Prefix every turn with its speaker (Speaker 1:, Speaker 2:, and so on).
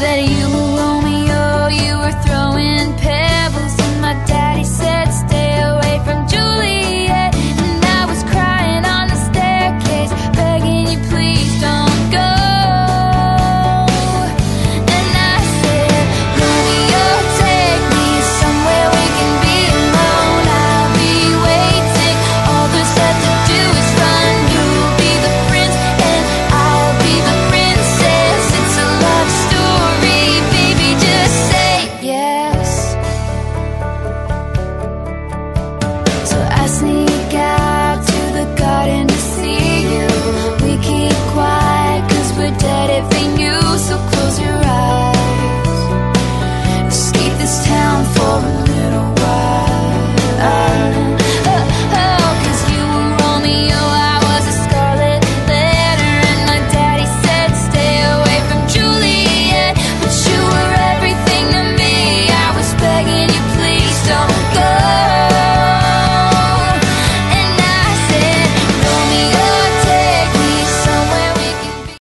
Speaker 1: that you so close.